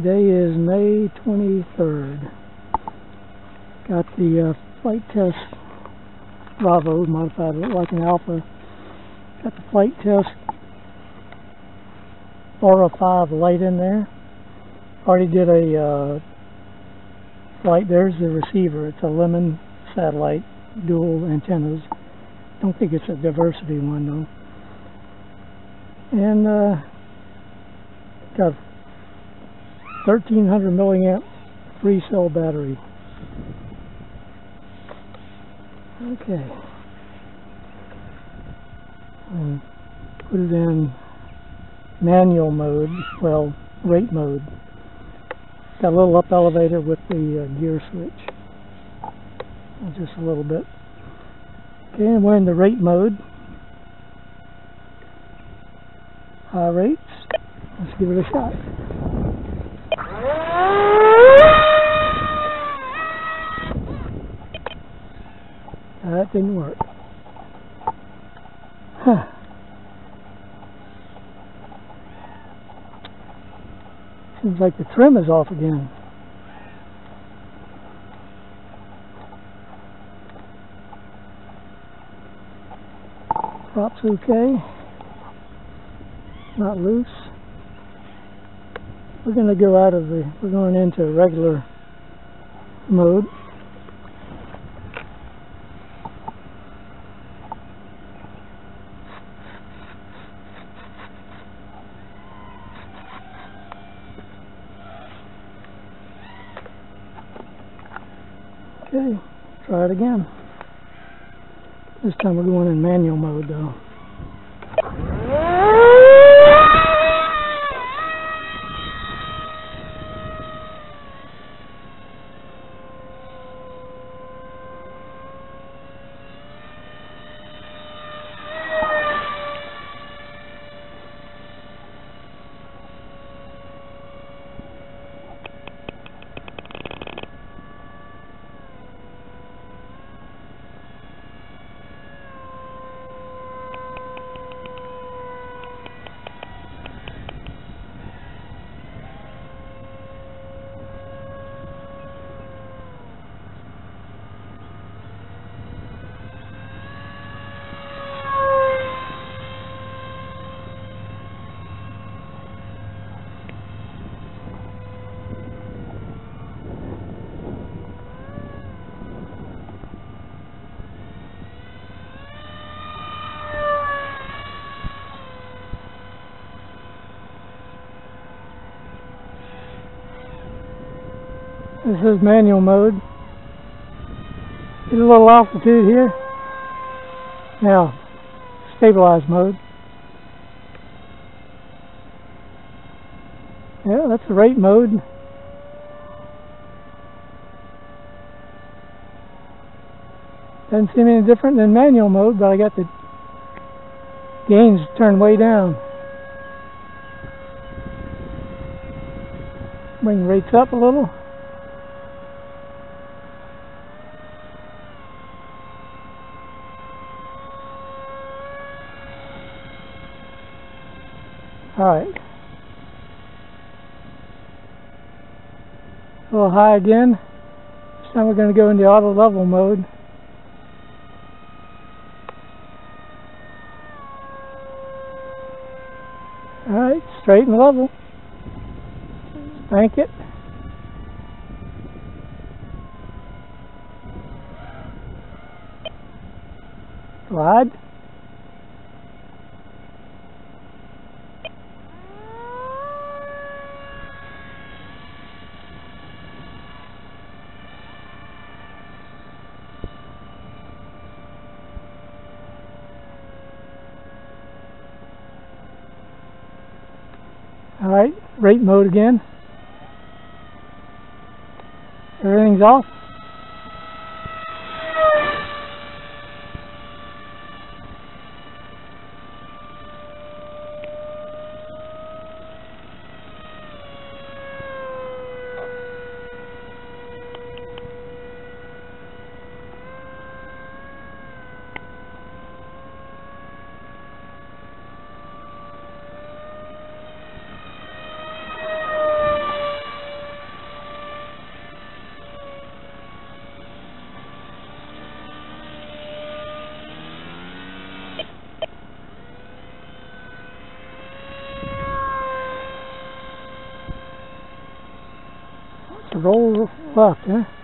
Today is May 23rd. Got the uh, FliteTest Bravo modified like an Alpha. Got the flight test 405 light in there. Already did a uh, flight. There's the receiver. It's a Lemon satellite, dual antennas. Don't think it's a diversity one though. And uh, got 1300 milliamp free cell battery. Okay. And put it in manual mode, well, rate mode. Got a little up elevator with the uh, gear switch. Just a little bit. Okay, and we're in the rate mode. High rates. Let's give it a shot. That didn't work. Huh. Seems like the trim is off again. Prop's okay. Not loose. We're going to go out of the, we're going into regular mode. Okay, try it again. This time we're going in manual mode though. This is manual mode. Get a little altitude here. Now, stabilize mode. Yeah, that's the rate mode. Doesn't seem any different than manual mode, but I got the gains turned way down. Bring rates up a little. Alright. A little high again. This time we're going to go into auto level mode. Alright, straight and level. Thank it. Glide. Alright, rate mode again. Everything's off. Roll left, huh?